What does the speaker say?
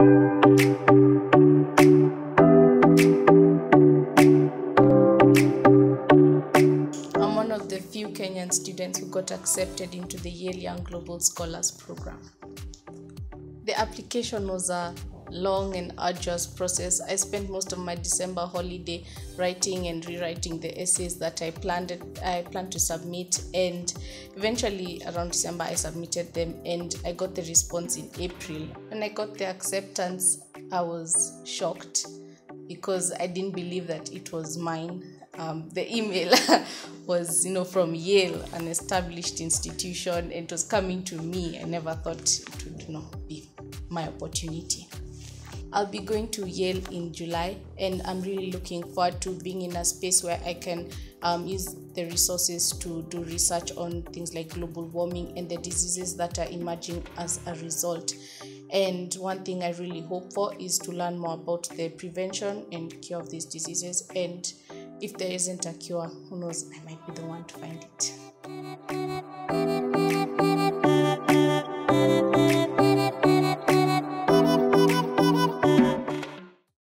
I'm one of the few Kenyan students who got accepted into the Yale Young Global Scholars Program. The application was a long and arduous process. I spent most of my December holiday writing and rewriting the essays that I planned I planned to submit and eventually around December I submitted them and I got the response in April. When I got the acceptance, I was shocked because I didn't believe that it was mine. Um, the email was, you know, from Yale, an established institution, and it was coming to me. I never thought it would, you know, be my opportunity. I'll be going to Yale in July, and I'm really looking forward to being in a space where I can um, use the resources to do research on things like global warming and the diseases that are emerging as a result. And one thing I really hope for is to learn more about the prevention and cure of these diseases. And if there isn't a cure, who knows, I might be the one to find